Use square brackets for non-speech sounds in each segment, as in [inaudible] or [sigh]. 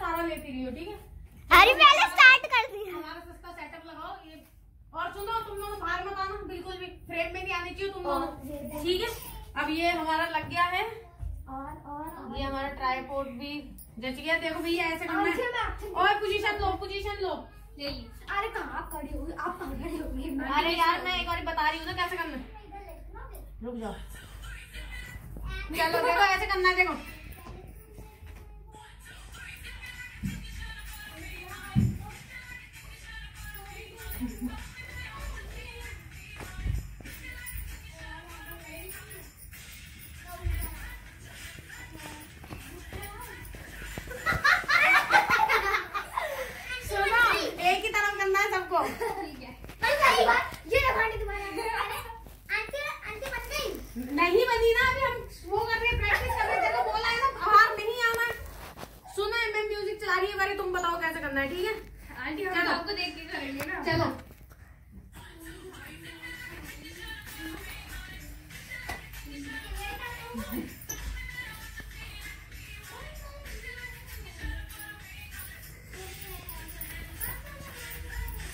सारा लेती रही हो ठीक है अरे पहले स्टार्ट कर दिया हमारा सस्ता सेटअप लगाओ ये और सुनो तुम दोनों बाहर मत आना बिल्कुल भी फ्रेम में नहीं आनी चाहिए तुम दोनों ठीक है अब ये हमारा लग गया है और और ये हमारा ट्राईपोर्ट भी जच गया देखो भैया ऐसे करना है और पोजीशन लो पोजीशन लो अरे कहाँ? खड़े हो आप कहाँ खड़ी होगी अरे यार मैं एक बार बता रही हूँ ना कैसे करना है। रुक जाओ। चलो देखो ऐसे करना है देखो। करना है ठीक है? आंटी हम चलो। आपको देख के करेंगे ना। चलो।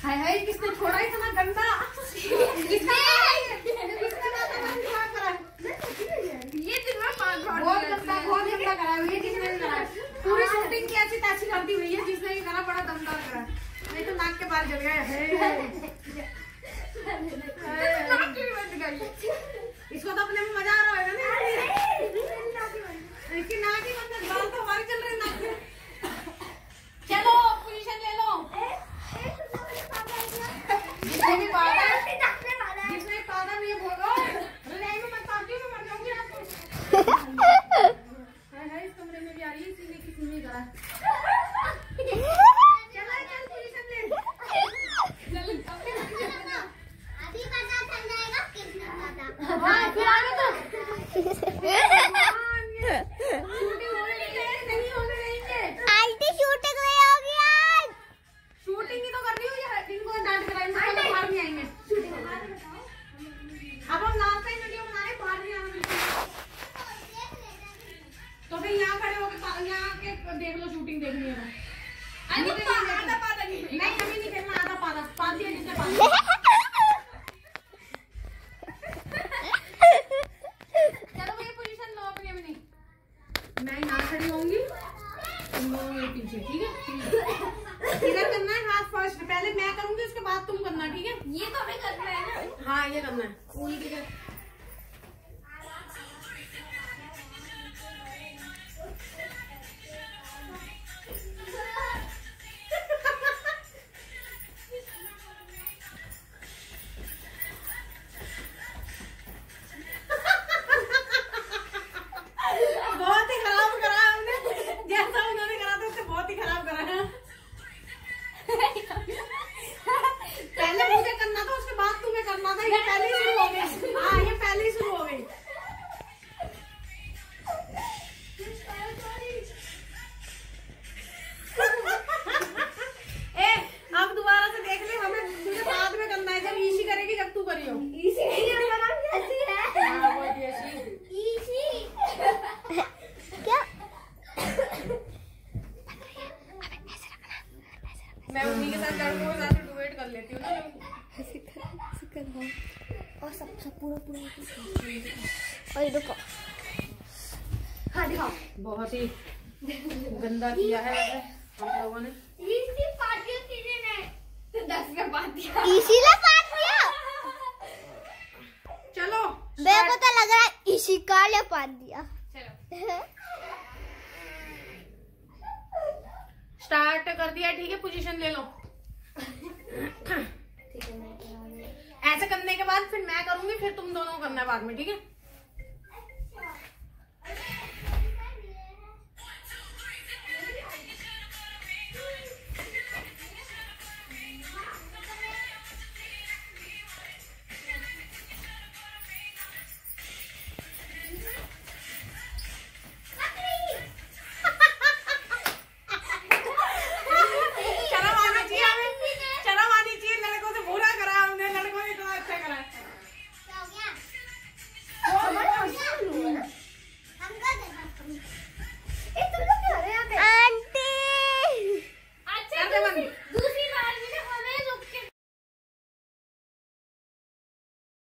हाय हाय किसने छोड़ा इतना गंदा? [laughs] किसने ज़्यादा मन खराब करा है? ये दिन में पाँच बार बहुत गंदा बहुत गंदा करा है भैया जिसने भी करा है। पूरी शूटिंग की ऐसी तैसी करती हुई है जिसने भी करा बड़ा दमदार करा है। नहीं तो नाक के बाल जल गए इसको तो अपने में मज़ा आ रहा होगा ना। इसकी नाक ही बंद है, बाल तो हमारे चल रहे हैं नाक में चलो पोजीशन ले लो जिसने भी पादा जिसने भी पादा मैं ये बोल रहा हूँ अरे नहीं मैं मत पाती हूँ मैं मर जाऊँगी रात को हाय हाय इस कमरे में भी आ रही है सीने की सीने करा चलो चल पोजीशन ले अभी पता चल जाएगा कितना पता हाँ फिर आगे तो शूटिंग होने देंगे नहीं होने देंगे आंटी शूटिंग हुई होगी आज शूटिंग ही तो कर रही हूँ ये इनको डांट कराई मैं तो बाहर नहीं आएँगे अब हम लास्ट टाइम वीडियो बना रहे हैं, बाहर नहीं आना बिल्कुल तो फिर यहाँ खड़े होकर यहाँ के देख लो शूटिंग देखनी है तो। अभी तो यहाँ आधा पादा नहीं नहीं अभी नहीं खेलना आधा पादा पादी है जिसने पादी चलो भैया पोजीशन लो अपनी अपनी मैं यहाँ खड़ी होंगी तुम दोनों मेरे पीछे ठीक है इधर करना है हाथ फ़र्स्ट पहले मैं करूँगी उसके बाद तुम करना ठीक है। ये तो हमें करना है ना? हाँ ये करना है। उल्टी कर बहुत मैं उन्हीं के साथ लड़कों के साथ डुएट कर लेती हूँ और सब सब पूरा पूरा और रुको हाँ दिखाओ। बहुत ही गंदा किया है हम लोगों ने। इसी पार्टी किसी ने तो दस का पार्टिया इसीलिए पाट दिया चलो। मेरे को तो लग रहा है इसी का पाट दिया चलो। [laughs] स्टार्ट कर दिया ठीक है? पोजीशन ले लो। ऐसे करने के बाद फिर मैं करूँगी फिर तुम दोनों करना बाद में ठीक है?